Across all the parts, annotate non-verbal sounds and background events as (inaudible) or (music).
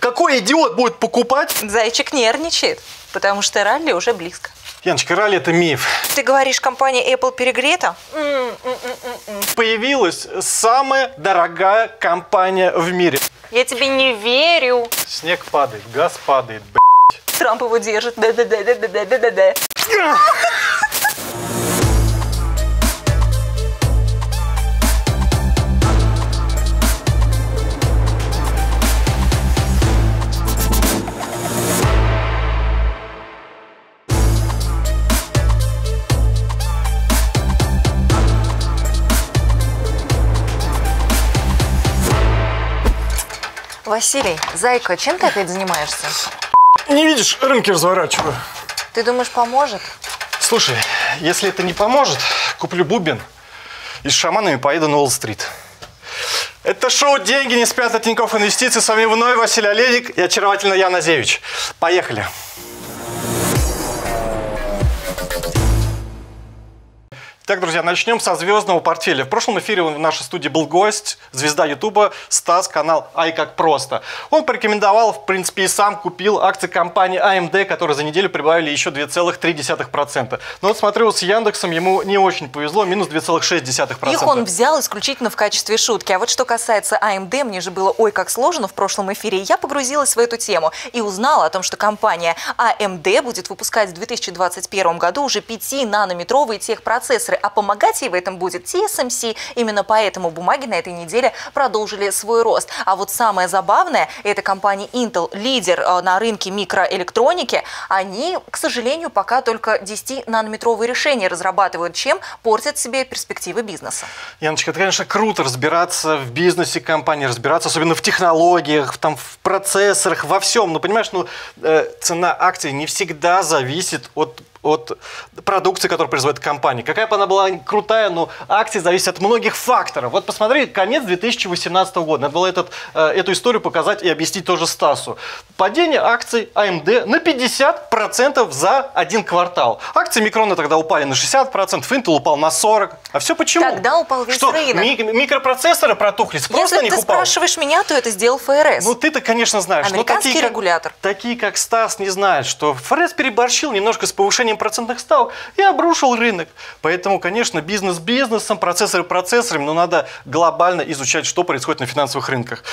Какой идиот будет покупать? Зайчик нервничает, потому что ралли уже близко. Яночка, ралли это миф. Ты говоришь, компания Apple перегрета? Появилась самая дорогая компания в мире. Я тебе не верю. Снег падает, газ падает, б***ь. Трамп его держит. Да-да-да-да-да-да-да. Василий, зайка, чем ты опять занимаешься? Не видишь, рынки разворачиваю. Ты думаешь, поможет? Слушай, если это не поможет, куплю бубен и с шаманами поеду на Уолл-стрит. Это шоу «Деньги не спят» от Тинькофф Инвестиций. С вами вновь Василий Олейник и очаровательно Яна Зевич. Поехали. Так, друзья, начнем со звездного портфеля. В прошлом эфире в нашей студии был гость, звезда Ютуба, Стас, канал «Ай как просто». Он порекомендовал, в принципе, и сам купил акции компании AMD, которые за неделю прибавили еще 2,3%. Но вот смотрю, с Яндексом ему не очень повезло, минус 2,6%. Их он взял исключительно в качестве шутки. А вот что касается AMD, мне же было ой как сложно в прошлом эфире. Я погрузилась в эту тему и узнала о том, что компания AMD будет выпускать в 2021 году уже 5-нанометровые техпроцессоры, а помогать ей в этом будет TSMC. Именно поэтому бумаги на этой неделе продолжили свой рост. А вот самое забавное, это компания Intel, лидер э, на рынке микроэлектроники, они, к сожалению, пока только 10-нанометровые решения разрабатывают, чем портят себе перспективы бизнеса. Яночка, это, конечно, круто разбираться в бизнесе компании, разбираться особенно в технологиях, там, в процессорах, во всем. Но понимаешь, ну, э, цена акций не всегда зависит от от продукции, которую производит компания. Какая бы она была крутая, но акции зависят от многих факторов. Вот посмотри, конец 2018 года. Надо было этот, э, эту историю показать и объяснить тоже Стасу. Падение акций AMD на 50% за один квартал. Акции Микрона тогда упали на 60%, Intel упал на 40%. А все почему? Тогда упал весь Что, рынок. ми- микропроцессоры протухли, спрос Если на них ты упал? спрашиваешь меня, то это сделал ФРС. Ну, ты-то, конечно, знаешь. но Американский такие, как- регулятор. такие, как Стас, не знают, что ФРС переборщил немножко с повышением процентных ставок и обрушил рынок. Поэтому, конечно, бизнес бизнесом, процессоры процессорами, но надо глобально изучать, что происходит на финансовых рынках.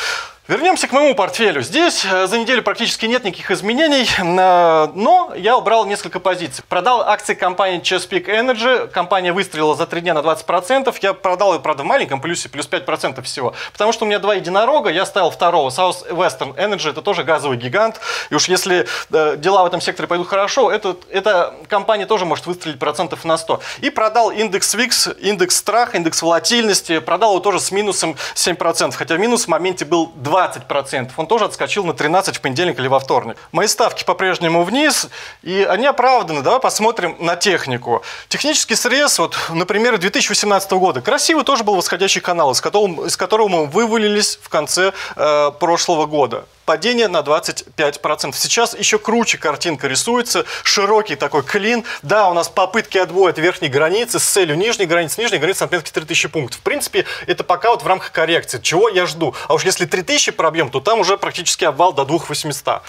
Вернемся к моему портфелю. Здесь э, за неделю практически нет никаких изменений, э, но я убрал несколько позиций. Продал акции компании Chesapeake Energy. Компания выстрелила за три дня на 20%. Я продал ее, правда, в маленьком плюсе, плюс 5% всего. Потому что у меня два единорога, я ставил второго. South Western Energy, это тоже газовый гигант. И уж если э, дела в этом секторе пойдут хорошо, это, эта компания тоже может выстрелить процентов на 100. И продал индекс VIX, индекс страха, индекс волатильности. Продал его тоже с минусом 7%. Хотя минус в моменте был 20%. Он тоже отскочил на 13 в понедельник или во вторник. Мои ставки по-прежнему вниз, и они оправданы. Давай посмотрим на технику. Технический срез, вот, например, 2018 года. Красивый тоже был восходящий канал, из которого, из которого мы вывалились в конце э, прошлого года падение на 25%. Сейчас еще круче картинка рисуется, широкий такой клин. Да, у нас попытки отбоя от верхней границы с целью нижней границы, нижней границы на отметке 3000 пунктов. В принципе, это пока вот в рамках коррекции. Чего я жду? А уж если 3000 пробьем, то там уже практически обвал до 2800.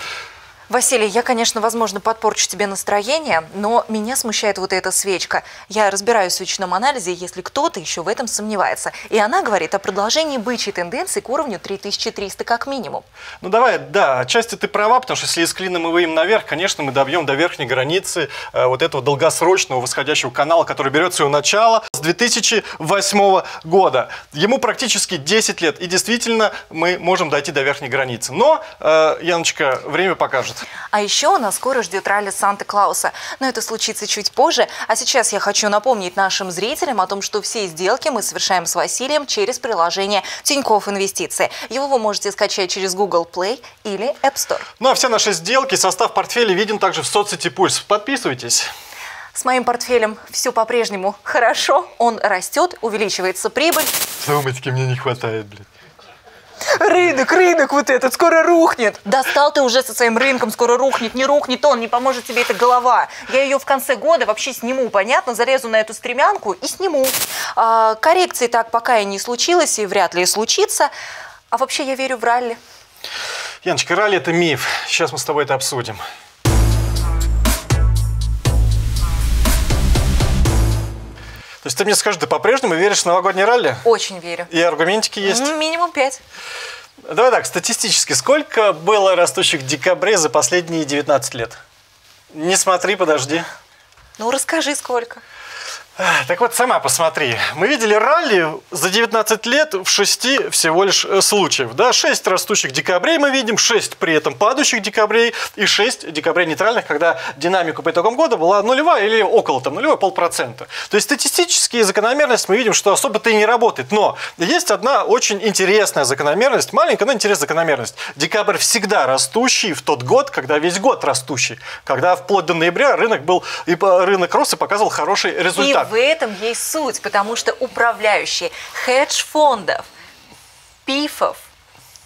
Василий, я, конечно, возможно, подпорчу тебе настроение, но меня смущает вот эта свечка. Я разбираюсь в свечном анализе, если кто-то еще в этом сомневается. И она говорит о продолжении бычьей тенденции к уровню 3300 как минимум. Ну давай, да, отчасти ты права, потому что если из клина мы выйдем наверх, конечно, мы добьем до верхней границы э, вот этого долгосрочного восходящего канала, который берет свое начало с 2008 года. Ему практически 10 лет, и действительно мы можем дойти до верхней границы. Но, э, Яночка, время покажет. А еще нас скоро ждет ралли Санта-Клауса. Но это случится чуть позже. А сейчас я хочу напомнить нашим зрителям о том, что все сделки мы совершаем с Василием через приложение Тинькофф Инвестиции. Его вы можете скачать через Google Play или App Store. Ну а все наши сделки, состав портфеля виден также в соцсети Пульс. Подписывайтесь. С моим портфелем все по-прежнему хорошо. Он растет, увеличивается прибыль. Сумочки мне не хватает, блядь. Рынок, рынок вот этот скоро рухнет. Достал ты уже со своим рынком, скоро рухнет. Не рухнет он, не поможет тебе эта голова. Я ее в конце года вообще сниму, понятно? Зарезу на эту стремянку и сниму. А, коррекции так пока и не случилось, и вряд ли случится. А вообще я верю в ралли. Яночка, ралли это миф. Сейчас мы с тобой это обсудим. То есть ты мне скажешь, ты по-прежнему веришь в новогодний ралли? Очень верю. И аргументики есть? Минимум пять. Давай так, статистически, сколько было растущих декабрей за последние 19 лет? Не смотри, подожди. Ну, расскажи, сколько. Так вот, сама посмотри. Мы видели ралли за 19 лет в 6 всего лишь э, случаев. Да? 6 растущих декабрей мы видим, 6 при этом падающих декабрей и 6 декабрей нейтральных, когда динамика по итогам года была нулевая или около там нулевой полпроцента. То есть статистические закономерности мы видим, что особо-то и не работает. Но есть одна очень интересная закономерность, маленькая, но интересная закономерность. Декабрь всегда растущий в тот год, когда весь год растущий. Когда вплоть до ноября рынок был, и рынок рос и показывал хороший результат в этом есть суть, потому что управляющие хедж-фондов, пифов,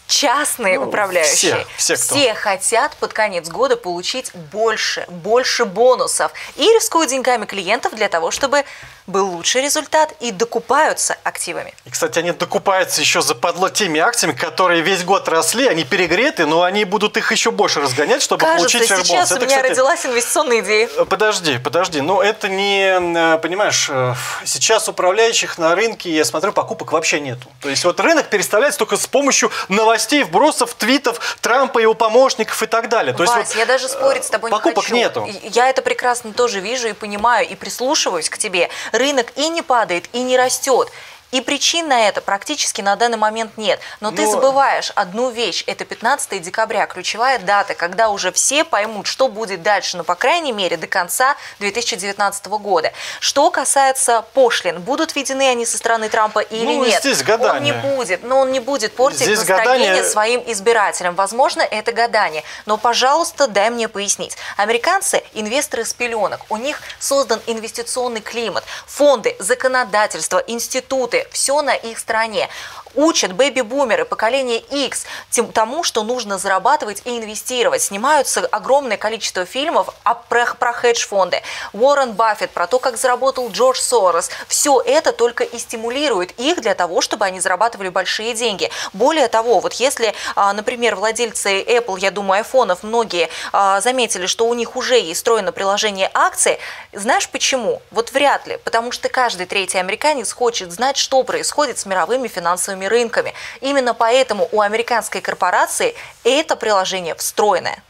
частные ну, управляющие, все, все, все хотят под конец года получить больше, больше бонусов. И рискуют деньгами клиентов для того, чтобы был лучший результат и докупаются активами. И, кстати, они докупаются еще за подло теми акциями, которые весь год росли, они перегреты, но они будут их еще больше разгонять, чтобы Кажется, получить сейчас сейчас у меня кстати, родилась инвестиционная идея. Э, подожди, подожди, но это не, э, понимаешь, э, сейчас управляющих на рынке, я смотрю, покупок вообще нету. То есть вот рынок переставляется только с помощью новостей, вбросов, твитов Трампа, его помощников и так далее. То Вась, есть вот, я даже спорить с тобой не хочу. Покупок нету. Я это прекрасно тоже вижу и понимаю, и прислушиваюсь к тебе рынок и не падает, и не растет. И причин на это практически на данный момент нет. Но, Но... ты забываешь одну вещь. Это 15 декабря, ключевая дата, когда уже все поймут, что будет дальше, ну, по крайней мере, до конца 2019 года. Что касается пошлин, будут введены они со стороны Трампа или ну, нет? Здесь гадание. Он не будет, но он не будет портить здесь настроение гадание... своим избирателям. Возможно, это гадание. Но, пожалуйста, дай мне пояснить. Американцы – инвесторы с пеленок. У них создан инвестиционный климат, фонды, законодательство, институты, все на их стороне учат бэби-бумеры, поколение X тому, что нужно зарабатывать и инвестировать. Снимаются огромное количество фильмов о, про, про хедж-фонды. Уоррен Баффет, про то, как заработал Джордж Сорос. Все это только и стимулирует их для того, чтобы они зарабатывали большие деньги. Более того, вот если, а, например, владельцы Apple, я думаю, айфонов, многие а, заметили, что у них уже есть встроено приложение акции, знаешь почему? Вот вряд ли, потому что каждый третий американец хочет знать, что происходит с мировыми финансовыми финансовыми рынками. Именно поэтому у американской корпорации это приложение встроенное.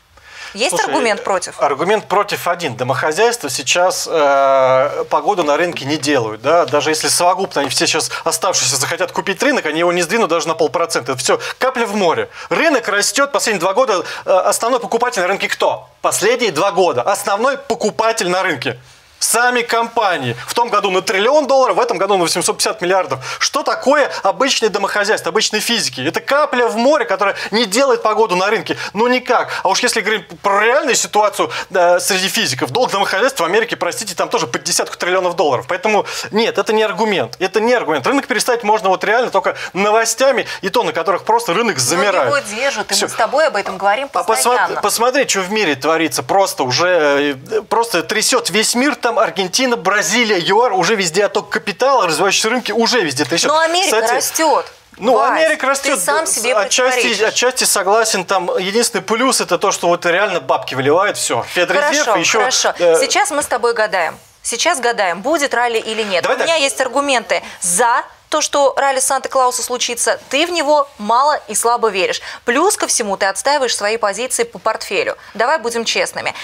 Есть Слушай, аргумент против? Аргумент против один. Домохозяйства сейчас э, погоду на рынке не делают. Да? Даже если совокупно они все сейчас оставшиеся захотят купить рынок, они его не сдвинут даже на полпроцента. Это все капля в море. Рынок растет последние два года. Э, основной покупатель на рынке кто? Последние два года. Основной покупатель на рынке сами компании. В том году на триллион долларов, в этом году на 850 миллиардов. Что такое обычное домохозяйство, обычные физики? Это капля в море, которая не делает погоду на рынке. Ну никак. А уж если говорить про реальную ситуацию да, среди физиков, долг домохозяйства в Америке, простите, там тоже под десятку триллионов долларов. Поэтому нет, это не аргумент. Это не аргумент. Рынок перестать можно вот реально только новостями, и то, на которых просто рынок замирает. Но его держат, и Все. мы с тобой об этом говорим а постоянно. А посмотри, посмотри, что в мире творится. Просто уже э, просто трясет весь мир там Аргентина, Бразилия, ЮАР, уже везде отток капитала, развивающиеся рынки уже везде трясет. Но Америка Кстати, растет. Ну, Вась, Америка растет. Ты сам себе отчасти, отчасти согласен. Там единственный плюс это то, что вот реально бабки выливают, все. Федрезерв хорошо, еще. Хорошо. Э... Сейчас мы с тобой гадаем. Сейчас гадаем, будет ралли или нет. Давай У так. меня есть аргументы за то, что ралли Санта-Клауса случится, ты в него мало и слабо веришь. Плюс ко всему ты отстаиваешь свои позиции по портфелю. Давай будем честными.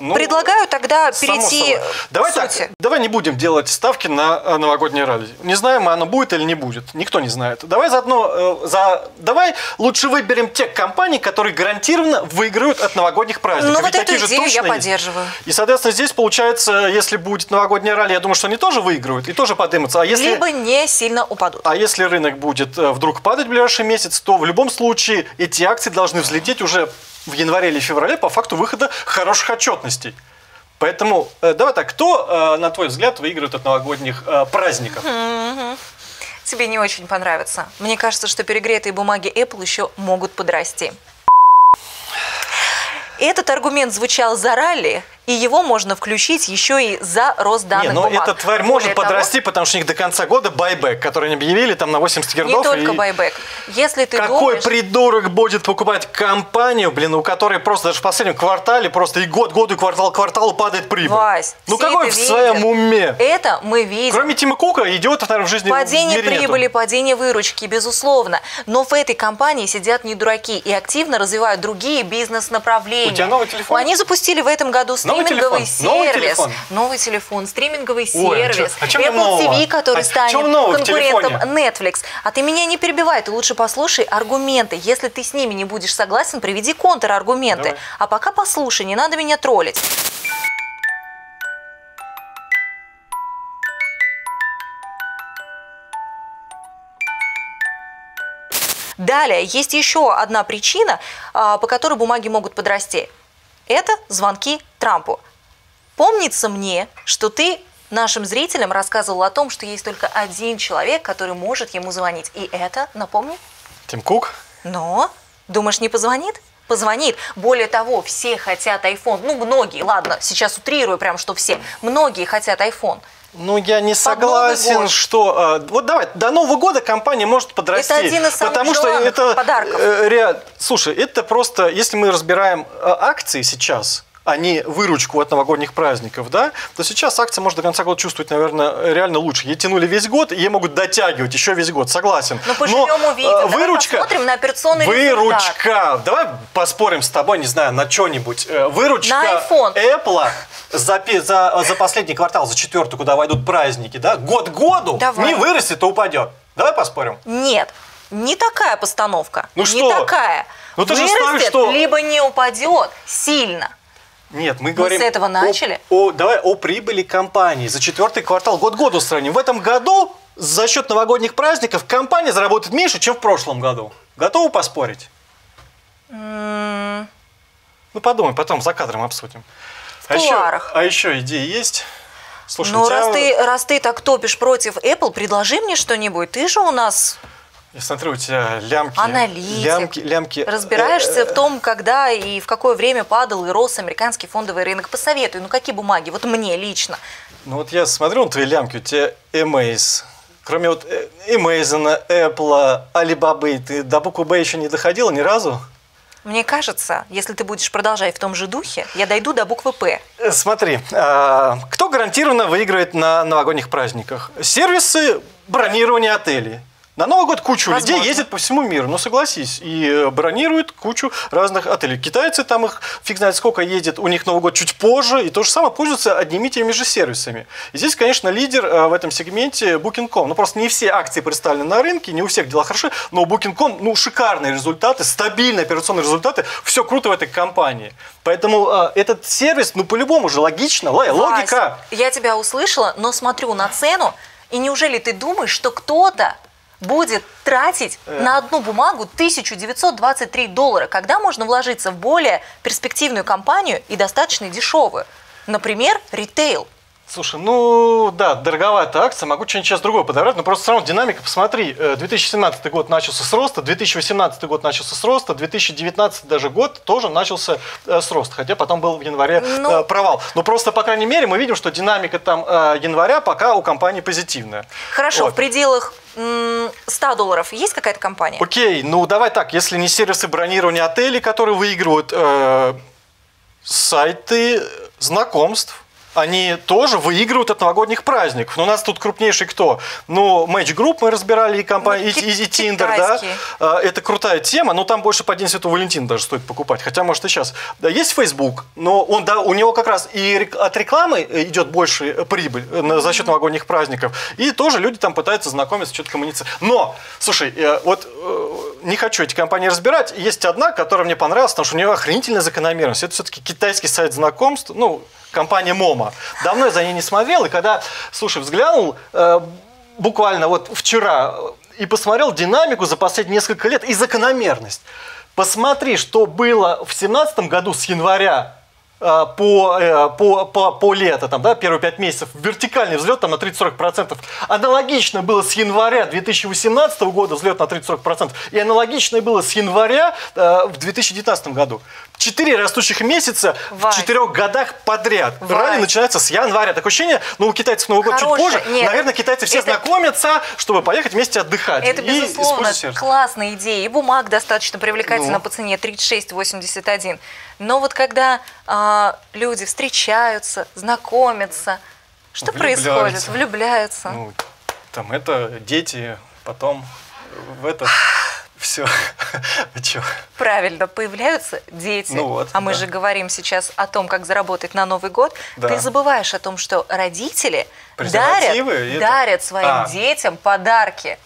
Ну, Предлагаю тогда перейти давай к так, сути. Давай не будем делать ставки на э, новогоднее ралли. Не знаем, оно будет или не будет. Никто не знает. Давай заодно, э, за, давай лучше выберем тех компаний, которые гарантированно выиграют от новогодних праздников. Ну вот эту идею я поддерживаю. Есть. И, соответственно, здесь получается, если будет новогоднее ралли, я думаю, что они тоже выиграют и тоже поднимутся. А если... Либо не сильно упадут. А если рынок будет э, вдруг падать в ближайший месяц, то в любом случае эти акции должны взлететь уже в январе или феврале по факту выхода хороших отчетностей. Поэтому, э, давай так, кто, э, на твой взгляд, выигрывает от новогодних э, праздников? Тебе не очень понравится. Мне кажется, что перегретые бумаги Apple еще могут подрасти. Этот аргумент звучал за ралли, и его можно включить еще и за рост данных Не, ну бумаг. эта тварь Более может того, подрасти, потому что у них до конца года байбек, который они объявили там на 80 Не гердов. только и- байбек. Если ты Какой думаешь... придурок будет покупать компанию, блин, у которой просто даже в последнем квартале просто и год году, и квартал кварталу падает прибыль? Вась, ну какой в своем видят. уме? Это мы видим. Кроме Тима Кука, идиотов, наверное, в жизни в Падение нету. прибыли, падение выручки, безусловно. Но в этой компании сидят не дураки и активно развивают другие бизнес-направления. У тебя новый телефон? Они запустили в этом году Новый стриминговый телефон? Новый сервис. телефон? Новый телефон, стриминговый Ой, а сервис. а чё в нем Apple? TV, который А станет конкурентом? Netflix. А ты меня не перебивай, ты лучше послушай аргументы. Если ты с ними не будешь согласен, приведи контраргументы. А пока послушай, не надо меня троллить. Далее, есть еще одна причина, а, по которой бумаги могут подрасти. Это звонки Трампу. Помнится мне, что ты нашим зрителям рассказывал о том, что есть только один человек, который может ему звонить. И это, напомни, Тим Кук? но, думаешь, не позвонит? Позвонит. Более того, все хотят iPhone. Ну, многие, ладно, сейчас утрирую прям, что все. Многие хотят iPhone. Ну, я не согласен, что... э, вот давай, до Нового года компания может подрасти. Это один из самых потому что это, подарков. э, rea- Слушай, это просто, если мы разбираем э, акции сейчас, а не выручку от новогодних праздников, да, то сейчас акция может до конца года чувствовать, наверное, реально лучше. Ей тянули весь год, и ей могут дотягивать еще весь год, согласен. Ну, поживем, увидим. э, Давай выручка, посмотрим на операционный Выручка. Давай поспорим с тобой, не знаю, на что-нибудь. Э, Выручка На iPhone. Apple за, за, за последний квартал, за четвертый, куда войдут праздники, да, год году Давай. не вырастет, то упадет. Давай поспорим. Нет, не такая постановка. Ну Не что? такая. Ну ты же Вырастет, ставишь, что- либо не упадет сильно. Нет, мы говорим... с этого о- начали. О, давай о прибыли компании за четвертый квартал, год году сравним. В этом году за счет новогодних праздников компания заработает меньше, чем в прошлом году. Готовы поспорить? Ну подумай, потом за кадром обсудим. В а еще, а еще идеи есть? Слушай, Ну, тебя- раз ты, раз ты так топишь против Apple, предложи мне что-нибудь. Ты же у нас Я смотрю, у тебя лямки. Аналитик. Лямки, лямки. разбираешься Э, в том, когда и в какое время падал и рос американский фондовый рынок. Посоветуй, ну какие бумаги? Вот мне лично. Ну вот я смотрю на твои лямки, у тебя Amaze. Кроме вот э, Amazon, Apple, Alibaba, ты до буквы Б еще не доходила ни разу? Мне кажется, если ты будешь продолжать в том же духе, я дойду до буквы «П». Э, Смотри, а, кто гарантированно выиграет на новогодних праздниках? Сервисы бронирования отелей. На Новый год людей Возможно. ездит по всему миру, ну согласись, и э, бронируют кучу разных отелей. Китайцы там их фиг знает сколько ездят, у них Новый год чуть позже, и то же самое пользуются одними и теми же сервисами. И здесь, конечно, лидер э, в этом сегменте Booking.com. Ну просто не все акции представлены на рынке, не у всех дела хороши, но Booking.com, ну шикарные результаты, стабильные операционные результаты, все круто в этой компании. Поэтому э, этот сервис, ну по-любому же логично, л- логика. Вась, я тебя услышала, но смотрю на цену, и неужели ты думаешь, что кто-то будет тратить Э. на одну бумагу 1923 доллара, когда можно вложиться в более перспективную компанию и достаточно дешевую? Например, ритейл. Слушай, ну да, дороговатая акция, могу что-нибудь сейчас другое подобрать, но просто все равно динамика, посмотри, э, 2017 год начался с роста, 2018 год начался с роста, 2019 даже год тоже начался э, с роста, хотя потом был в январе Ну. э, провал. Но просто, по крайней мере, мы видим, что динамика там э, января пока у компании позитивная. Хорошо, Вот. в пределах м, 100 долларов есть какая-то компания? Окей, ну давай так, если не сервисы бронирования отелей, которые выигрывают, э, сайты знакомств, они тоже выигрывают от новогодних праздников. Но у нас тут крупнейший кто? Ну, Match Group мы разбирали, и, компания, Ну, и, и- и Tinder, да. А, Это крутая тема, но там больше по День Святого Валентина даже стоит покупать. Хотя, может, и сейчас. Да, есть Facebook, но он, да, у него как раз и от рекламы идет больше э, прибыль э, за счет новогодних праздников. И тоже люди там пытаются знакомиться, что-то коммуницировать. Но, слушай, э, вот э, не хочу эти компании разбирать. Есть одна, которая мне понравилась, потому что у нее охренительная закономерность. Это все-таки китайский сайт знакомств, ну, компания Мома. Давно я за ней не смотрел, и когда, слушай, взглянул э, буквально вот вчера э, и посмотрел динамику за последние несколько лет и закономерность. Посмотри, что было в 2017 году с января по, э, по, по, по лето, там, да, первые пять месяцев, вертикальный взлет там на 30-40%. Аналогично было с января 2018 года взлет на 30-40%. И аналогично было с января э, в 2019 году. Четыре растущих месяца Вась. в четырех годах подряд. Вась. Ралли начинается с января. Такое ощущение, ну, у китайцев Новый год чуть позже. нет. Наверное, китайцы все Это- знакомятся, чтобы поехать вместе отдыхать. Это, и безусловно, классная идея. И бумаг достаточно привлекательна Ну. по цене 36,81. Но вот когда а, люди встречаются, знакомятся, что Влюбляются. происходит? Влюбляются. Ну, там это дети, потом в это все. (laughs) Чё? Правильно, появляются дети. Ну вот, а мы да. же говорим сейчас о том, как заработать на Новый год. Да. Ты забываешь о том, что родители дарят, дарят своим А. детям подарки.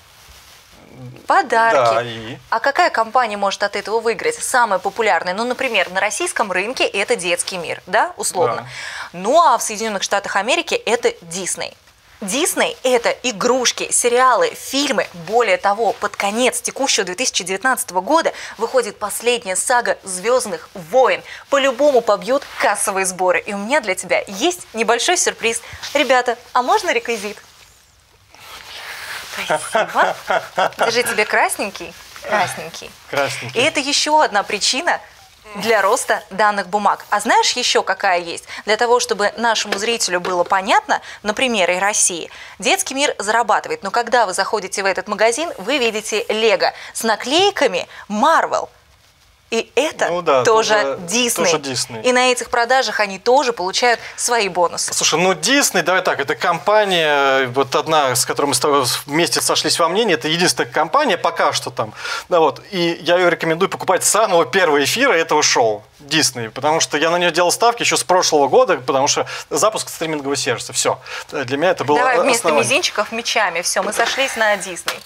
Подарки. Да, и? А какая компания может от этого выиграть? Самая популярная, ну, например, на российском рынке это детский мир, да, условно. Да. Ну, а в Соединенных Штатах Америки это Дисней. Дисней – это игрушки, сериалы, фильмы. Более того, под конец текущего 2019 года выходит последняя сага «Звездных войн». По-любому побьют кассовые сборы. И у меня для тебя есть небольшой сюрприз. Ребята, а можно реквизит? Спасибо. Держи тебе красненький. Красненький. И Красненький. это еще одна причина для роста данных бумаг. А знаешь еще какая есть? Для того, чтобы нашему зрителю было понятно, на примере России, детский мир зарабатывает. Но когда вы заходите в этот магазин, вы видите Лего с наклейками Marvel. И это Ну да, тоже, Дисней. тоже Disney. И на этих продажах они тоже получают свои бонусы. Слушай, ну Дисней, давай так, это компания, вот одна, с которой мы с тобой вместе сошлись во мнении, это единственная компания пока что там. Да, вот, и я ее рекомендую покупать с самого первого эфира этого шоу Дисней, потому что я на нее делал ставки еще с прошлого года, потому что запуск стримингового сервиса, все. Для меня это было Давай вместо основание. мизинчиков мечами. Все, мы сошлись на Дисней.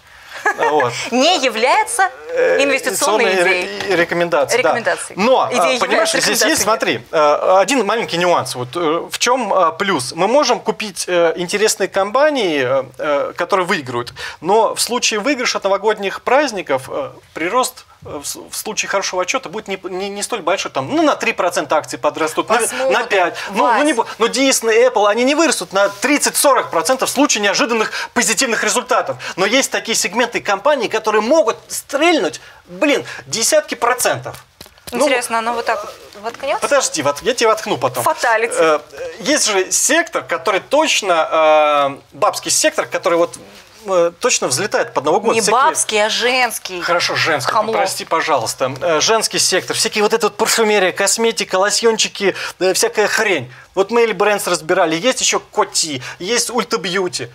Вот. Не является инвестиционной Инвестиционные идеей. ре- рекомендации. да. Но, Идея а, понимаешь, здесь есть, смотри, э, один маленький нюанс. Вот э, в чем э, плюс? Мы можем купить э, интересные компании, э, э, которые выиграют, но в случае выигрыша новогодних праздников э, прирост э, в с- в случае хорошего отчета будет не, не, не столь большой, там, ну, на 3% акций подрастут, на, Посмотрим. на 5%. Ну, ну, не, но Disney, Apple, они не вырастут на 30-40% в случае неожиданных позитивных результатов. Но есть такие сегменты компаний, которые могут стрельнуть, блин, десятки процентов. Ну, Интересно, оно вот так вот воткнется? Подожди, вот я тебе воткну потом. Фаталити. Э, Есть же сектор, который точно, э, бабский сектор, который вот э, точно взлетает под Новый год. Не Всякие- бабский, а женский. Хорошо, женский, Хамло. прости, пожалуйста. Э, Женский сектор, всякие вот этот парфюмерия, косметика, лосьончики, да, всякая хрень. Вот мы Элли Брэнс разбирали, есть еще Коти, есть Ульта Бьюти.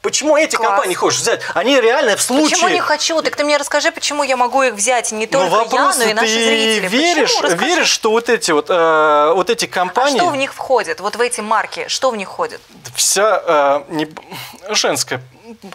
Почему эти Класс. компании хочешь взять? Они реально в случае... Почему не хочу? Так ты мне расскажи, почему я могу их взять не Ну, только я, вопрос, но и наши ты зрители. веришь, Почему? Расскажи. веришь, что вот эти вот, э, вот эти А компании... что в них входит? Вот в эти марки, что в них входит? вся э, не- женская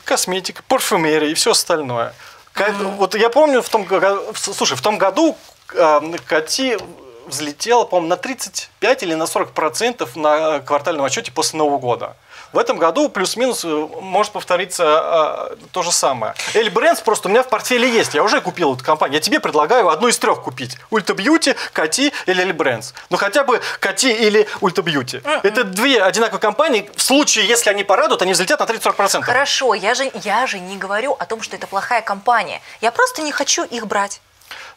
косметика, парфюмерия и все остальное. Как- Вот я помню в том году, слушай, в том году э, Кати взлетела, по-моему, на 35 или на 40 процентов на квартальном отчете после Нового года. В этом году плюс-минус э, может повториться э, то же самое. Эль Брэнс просто у меня в портфеле есть. Я уже купил эту компанию. Я тебе предлагаю одну из трех купить. Ульта Бьюти, Кати или Эль Брэнс. Ну хотя бы Кати или Ульта Бьюти. Это две одинаковые компании. В случае, если они порадуют, они взлетят на 30-40%. Хорошо, я же, я же не говорю о том, что это плохая компания. Я просто не хочу их брать.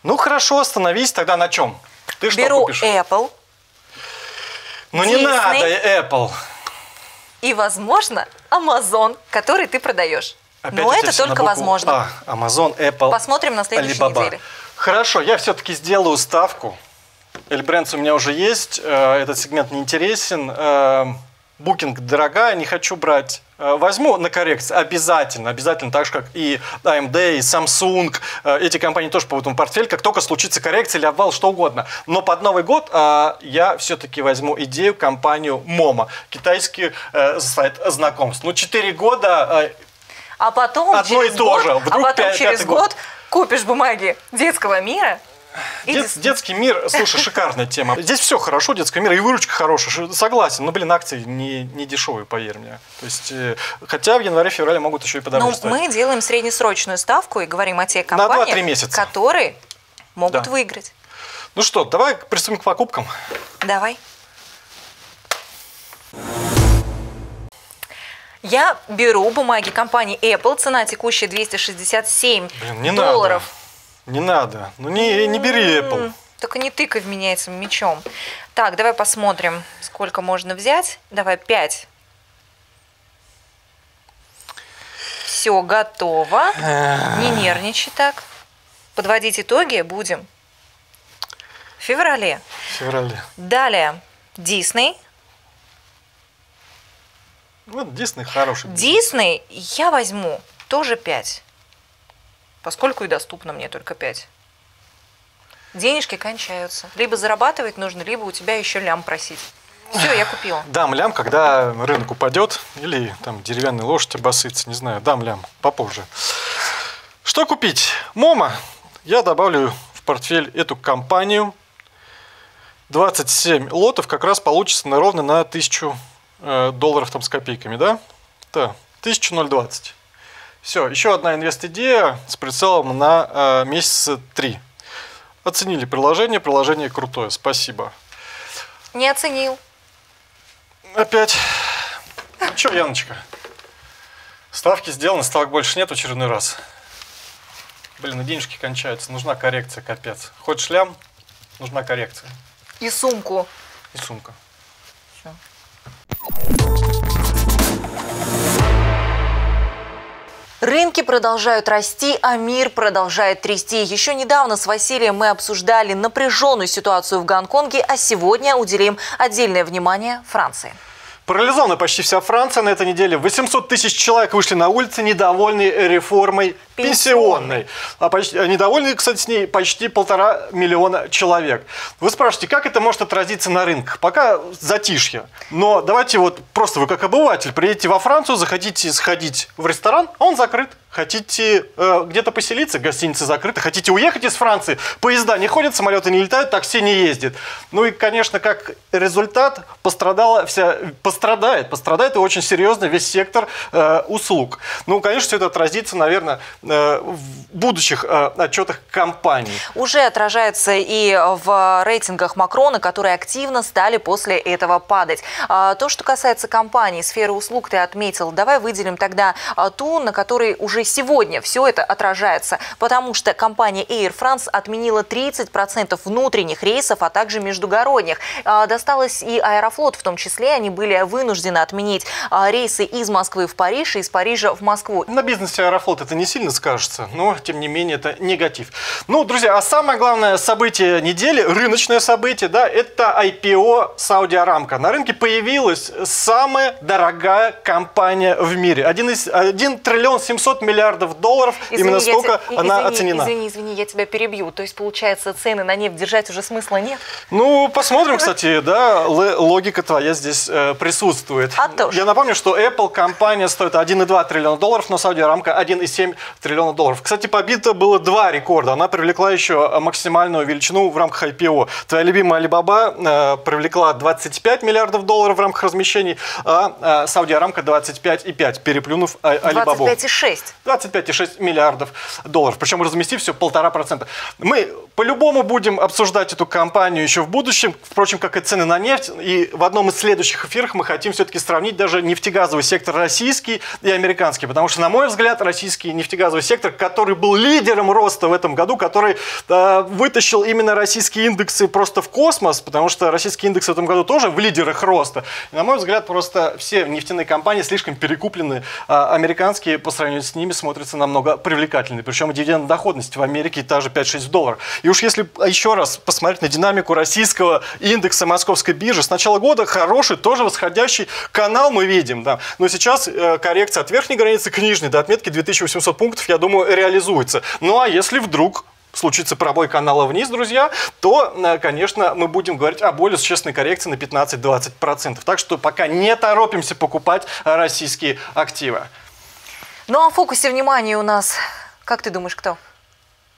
Ну хорошо, остановись тогда на чем? Ты что Беру купишь? Apple ну не Disney. надо Apple. И, возможно, Amazon, который ты продаешь. Опять Но это только возможно. А, Amazon, Apple, Посмотрим на следующей Alibaba. неделе. Хорошо, я все-таки сделаю ставку. Эльбрендс у меня уже есть, э, этот сегмент не интересен. э, Booking дорогая, не хочу брать. Э, Возьму на коррекции обязательно, обязательно, так же, как и AMD, и Samsung. Э, Эти компании тоже попадут в портфель, как только случится коррекция или обвал, что угодно. Но под Новый год э, я все-таки возьму идею компанию Momo, китайский сайт знакомств. Ну, 4 года А потом Одно и то год, же. а потом пя- через год. год купишь бумаги детского мира. Дет, детский мир, слушай, шикарная тема. (laughs) Здесь все хорошо, детский мир, и выручка хорошая, согласен. Но, блин, акции не, не дешевые, поверь мне. То есть, э, хотя в январе-феврале могут еще и подорожать. Ну, но мы делаем среднесрочную ставку и говорим о тех компаниях, которые могут да. выиграть. Ну что, давай приступим к покупкам. Давай. Я беру бумаги компании Apple, цена текущая 267 Блин, не долларов. Надо не надо. Ну не, не бери Apple. Только не тыкай в меня этим мечом. Так, давай посмотрим, сколько можно взять. Давай 5. Все, готово. Не нервничай так. Подводить итоги будем в феврале. В феврале. Далее. Дисней. Вот Дисней хороший. Дисней я возьму тоже 5. Поскольку и доступно мне только 5. Денежки кончаются. Либо зарабатывать нужно, либо у тебя еще лям просить. Все, я купила. Дам лям, когда рынок упадет, или там деревянная лошадь обосыться, не знаю, дам лям попозже. Что купить? Мома. Я добавлю в портфель эту компанию. 27 лотов как раз получится на ровно на 1000 э, долларов там с копейками, да? Да, 1020. Все, еще одна инвест-идея с прицелом на э, месяца 3. Оценили приложение, приложение крутое, спасибо. Не оценил. Опять. Ну что, Яночка? Ставки сделаны, ставок больше нет в очередной раз. Блин, ну денежки кончаются. Нужна коррекция, капец. Хочешь лям? Нужна коррекция. И сумку. И сумка. Всё. Рынки продолжают расти, а мир продолжает трясти. Еще недавно с Василием мы обсуждали напряженную ситуацию в Гонконге, а сегодня уделим отдельное внимание Франции. Парализована почти вся Франция на этой неделе. 800 тысяч человек вышли на улицы, недовольные реформой пенсионной. А почти, а недовольны, кстати, с ней почти полтора миллиона человек. Вы спрашиваете, как это может отразиться на рынках? Пока затишье. Но давайте вот просто вы как обыватель приедете во Францию, захотите сходить в ресторан, он закрыт. Хотите э, где-то поселиться, гостиницы закрыты. Хотите уехать из Франции, поезда не ходят, самолеты не летают, такси не ездит. Ну и, конечно, как результат пострадала вся, пострадает, пострадает и очень серьезно весь сектор э, услуг. Ну, конечно, все это отразится, наверное, в будущих э, отчетах компаний. Уже отражается и в рейтингах Макрона, которые активно стали после этого падать. А, То, что касается компаний, сферы услуг ты отметил, давай выделим тогда а, ту, на которой уже сегодня все это отражается, потому что компания Air France отменила 30% внутренних рейсов, а также междугородних. А, Досталось и Аэрофлот в том числе, они были вынуждены отменить рейсы из Москвы в Париж и из Парижа в Москву. На бизнесе Аэрофлот это не сильно скажется, но, тем не менее, это негатив. Ну, друзья, а самое главное событие недели, рыночное событие, да, это IPO Сауди Арамко. На рынке появилась самая дорогая компания в мире. 1, из, 1 триллион 700 миллиардов долларов, именно я столько те- она извини, оценена. Извини, извини, я тебя перебью. То есть, получается, цены на нефть держать уже смысла нет? Ну, посмотрим, кстати, да, логика твоя здесь э, присутствует. А то. Я напомню, что Apple компания стоит 1,2 триллиона долларов, но Сауди Арамко 1,7 триллиона долларов. Кстати, побито было два рекорда. Она привлекла еще максимальную величину в рамках IPO. Твоя любимая Alibaba э, привлекла 25 миллиардов долларов в рамках размещений, а э, Сауди Арамко 25,5, переплюнув а- Alibaba. 25,6. 25,6 миллиардов долларов. Причем разместив все полтора процента. Мы по-любому будем обсуждать эту компанию еще в будущем, впрочем, как и цены на нефть. И в одном из следующих эфиров мы хотим все-таки сравнить даже нефтегазовый сектор российский и американский. Потому что, на мой взгляд, российский нефтегазовый сектор, который был лидером роста в этом году, который э, вытащил именно российские индексы просто в космос, потому что российские индексы в этом году тоже в лидерах роста. И, на мой взгляд, просто все нефтяные компании слишком перекуплены, а американские по сравнению с ними смотрятся намного привлекательнее. Причем дивидендная доходность в Америке та же 5-6 долларов. И уж если еще раз посмотреть на динамику российского индекса московской биржи, с начала года хороший, тоже восходящий канал мы видим. Да. Но сейчас э, коррекция от верхней границы к нижней до отметки 2800 пунктов, я думаю, реализуется. Ну а если вдруг случится пробой канала вниз, друзья, то, э, конечно, мы будем говорить о более существенной коррекции на 15-20%. Так что пока не торопимся покупать российские активы. Ну а в фокусе внимания у нас, как ты думаешь, кто?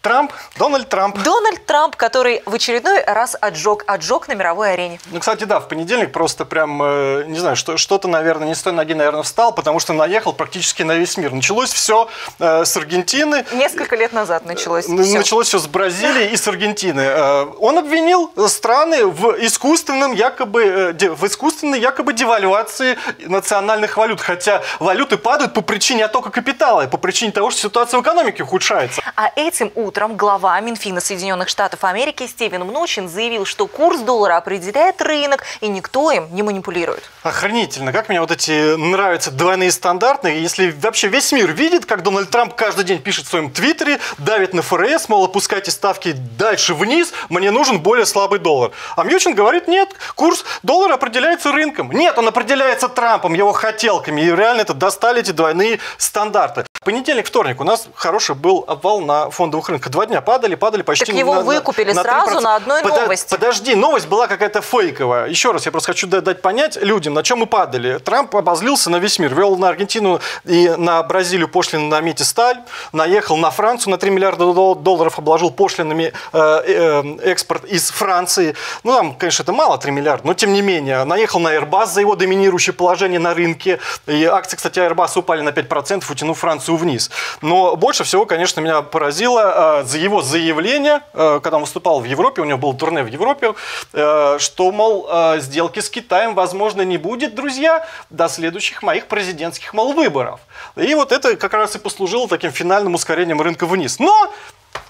Трамп, Дональд Трамп. Дональд Трамп, который в очередной раз отжег, отжег на мировой арене. Ну, кстати, да, в понедельник просто прям, э, не знаю, что, что-то, наверное, не с той ноги, наверное, встал, потому что наехал практически на весь мир. Началось все э, с Аргентины. Несколько лет назад началось Н- все. Началось все с Бразилии и с Аргентины. Э, Он обвинил страны в искусственном якобы, э, в искусственной якобы девальвации национальных валют. Хотя валюты падают по причине оттока капитала по причине того, что ситуация в экономике ухудшается. А этим утром глава Минфина Соединенных Штатов Америки Стивен Мнучин заявил, что курс доллара определяет рынок, и никто им не манипулирует. Охренительно. Как мне вот эти нравятся двойные стандарты. Если вообще весь мир видит, как Дональд Трамп каждый день пишет в своем твиттере, давит на ФРС, мол, опускайте ставки дальше вниз, мне нужен более слабый доллар. А Мьючин говорит, нет, курс доллара определяется рынком. Нет, он определяется Трампом, его хотелками. И реально это достали эти двойные стандарты. Понедельник, вторник у нас хороший был обвал на фондовых рынках. Два дня падали, падали почти Так его на- выкупили на сразу 3%. на одной Подо- новости. Подожди, новость была какая-то фейковая. Еще раз, я просто хочу да- дать понять людям, на чем мы падали. Трамп обозлился на весь мир, вел на Аргентину и на Бразилию пошлины на метисталь, наехал на Францию на 3 миллиарда дол- долларов, обложил пошлинами э, э, экспорт из Франции. Ну, там, конечно, это мало, 3 миллиарда, но тем не менее. Наехал на Airbus за его доминирующее положение на рынке. И акции, кстати, Airbus упали на 5%, утянув Францию вниз. Но больше всего, конечно, меня поразило э, за его заявление, э, когда он выступал в Европе, у него было турне в Европе, э, что, мол, сделки с Китаем, возможно, не будет, друзья, до следующих моих президентских, мол, выборов. И вот это как раз и послужило таким финальным ускорением рынка вниз. Но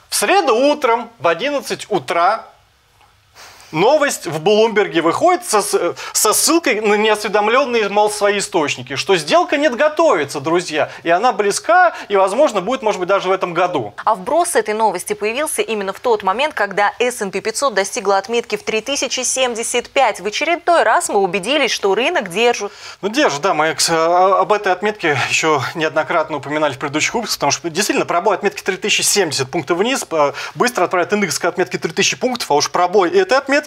в среду утром в 11 утра Новость в Блумберге выходит со, со ссылкой на неосведомленные, мол, свои источники, что сделка нет готовится, друзья, и она близка, и, возможно, будет, может быть, даже в этом году. А вброс этой новости появился именно в тот момент, когда S&P 500 достигла отметки в 3075. В очередной раз мы убедились, что рынок держит. Ну, держит, да, мы а- об этой отметке еще неоднократно упоминали в предыдущих выпусках, потому что действительно пробой отметки 3070 пунктов вниз а, быстро отправит индекс к отметке 3000 пунктов, а уж пробой этой отметки,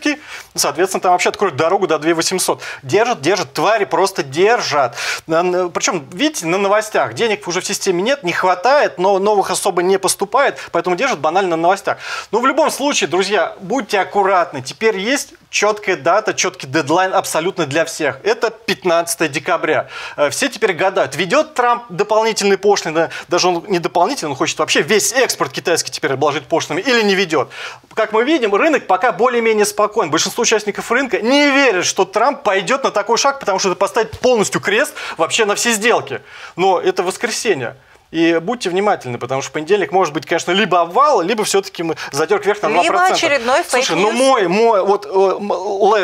соответственно, там вообще откроет дорогу до 2800. Держит, держит, твари просто держат. Причем, видите, на новостях денег уже в системе нет, не хватает, но новых особо не поступает, поэтому держат банально на новостях. Но в любом случае, друзья, будьте аккуратны. Теперь есть четкая дата, четкий дедлайн абсолютно для всех. Это 15 декабря. Э, Все теперь гадают, ведет Трамп дополнительные пошлины, даже он не дополнительно, он хочет вообще весь экспорт китайский теперь обложить пошлинами или не ведет. Как мы видим, рынок пока более-менее спокоен. Большинство участников рынка не верят, что Трамп пойдет на такой шаг, потому что это поставит полностью крест вообще на все сделки. Но это воскресенье. И будьте внимательны, потому что в понедельник может быть, конечно, либо обвал, либо все-таки мы задерг вверх на 2%. Либо очередной Слушай, фейк-ньюс. ну мой, мой, вот э,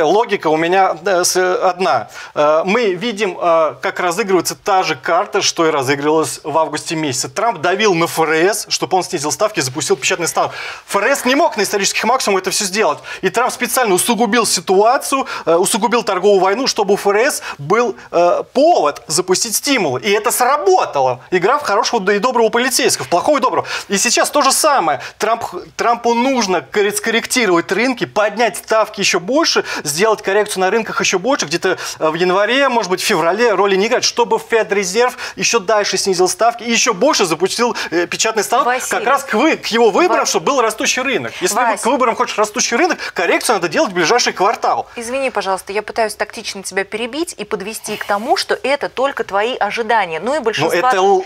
логика у меня э, с- одна. Э, Мы видим, э, как разыгрывается та же карта, что и разыгрывалась в августе месяце. Трамп давил на ФРС, чтобы он снизил ставки запустил печатный станок. ФРС не мог на исторических максимумах это все сделать. И Трамп специально усугубил ситуацию, э, усугубил торговую войну, чтобы у ФРС был э, повод запустить стимулы. И это сработало. Игра в хорошего и доброго полицейского, плохого и доброго. И сейчас то же самое. Трамп, Трампу нужно кор- скорректировать рынки, поднять ставки еще больше, сделать коррекцию на рынках еще больше, где-то э, в январе, может быть, в феврале роли не играть, чтобы Федрезерв еще дальше снизил ставки и еще больше запустил э, печатный станок Василий. как раз к, вы, к его выборам, Ва- чтобы был растущий рынок. Если Вась. к выборам хочешь растущий рынок, коррекцию надо делать в ближайший квартал. Извини, пожалуйста, я пытаюсь тактично тебя перебить и подвести к тому, что это только твои ожидания. Ну и Ну, большинство... это л-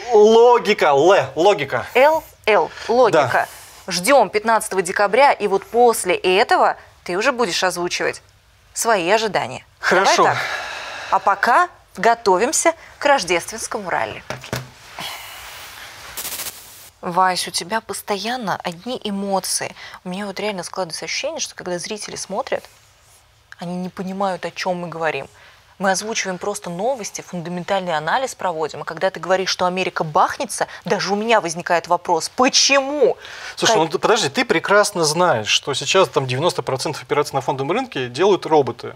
логика, Л, логика. ЛЛ, логика. Ждем 15 декабря, и вот после этого ты уже будешь озвучивать свои ожидания. Хорошо. Давай так. А пока готовимся к рождественскому ралли. Вась, у тебя постоянно одни эмоции. У меня вот реально складывается ощущение, что когда зрители смотрят, они не понимают, о чем мы говорим. Мы озвучиваем просто новости, фундаментальный анализ проводим. А когда ты говоришь, что Америка бахнется, даже у меня возникает вопрос, почему? Слушай, Как- ну подожди, ты прекрасно знаешь, что сейчас там 90% операций на фондовом рынке делают роботы.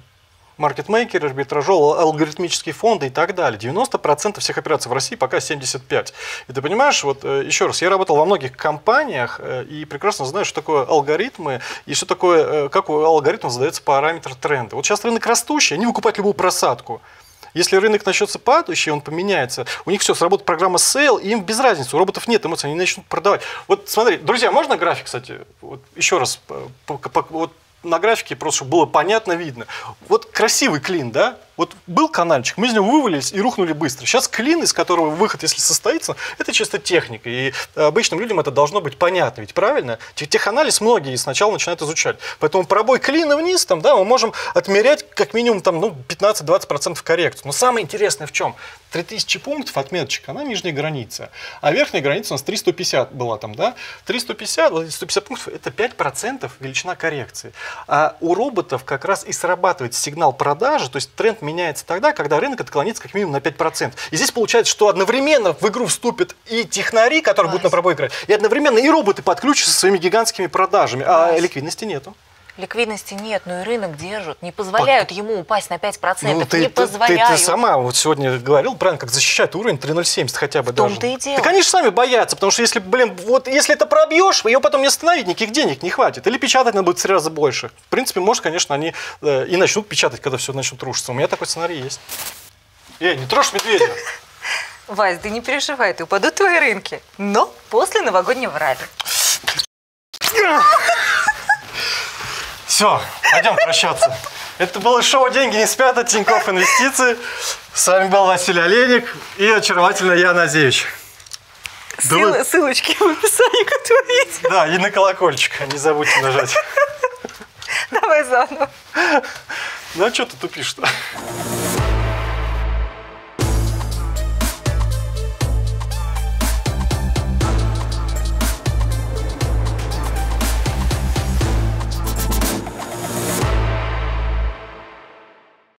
Маркетмейкеры, арбитражол, алгоритмические фонды и так далее. 90% всех операций в России пока 75. И ты понимаешь, вот э, еще раз, я работал во многих компаниях э, и прекрасно знаю, что такое алгоритмы и что такое, э, как у алгоритма задается параметр тренда. Вот сейчас рынок растущий, они выкупают любую просадку. Если рынок начнется падающий, он поменяется, у них все, сработает программа и им без разницы, у роботов нет эмоций, они начнут продавать. Вот смотри, друзья, можно график, кстати? Вот еще раз, по- по- вот на графике просто, чтобы было понятно, видно. Вот красивый клин, да? Вот был канальчик, мы из него вывалились и рухнули быстро. Сейчас клин, из которого выход, если состоится, это чисто техника. И обычным людям это должно быть понятно, ведь правильно? Тех- Теханализ многие сначала начинают изучать. Поэтому пробой клина вниз, там, да, мы можем отмерять как минимум там, ну, 15-20% коррекцию. Но самое интересное в чем? 3000 пунктов отметочка, она нижняя граница. А верхняя граница у нас 350 была там, да? 350, вот эти 150 пунктов, это 5% величина коррекции. А у роботов как раз и срабатывает сигнал продажи, то есть тренд меняется тогда, когда рынок отклонится как минимум на 5%. И здесь получается, что одновременно в игру вступят и технари, которые будут на пробой играть, и одновременно и роботы подключатся со своими гигантскими продажами, а Вась. ликвидности нету. Ликвидности нет, но и рынок держат. Не позволяют ему упасть на 5%. Ну, ты, не ты- ты- ты позволяют. сама вот сегодня говорил, правильно, как защищать уровень 3.070 хотя бы В том-то даже. и дело. Они же сами боятся, потому что если, блин, вот если это пробьешь, ее потом не остановить, никаких денег не хватит. Или печатать надо будет в три раза больше. В принципе, может, конечно, они э, и начнут печатать, когда все начнет рушиться. У меня такой сценарий есть. Эй, не трожь медведя. (laughs) Вась, да не переживай, ты упадут твои рынки. Но после новогоднего ралли. Все, пойдем прощаться. Это было шоу «Деньги не спят» от Тинькофф Инвестиции. С вами был Василий Олейник и очаровательная Яна Азевич. Да вы- Ссылочки в описании к этому видео. Да, и на колокольчик не забудьте нажать. Давай заново. Ну а что ты тупишь-то?